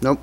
Nope.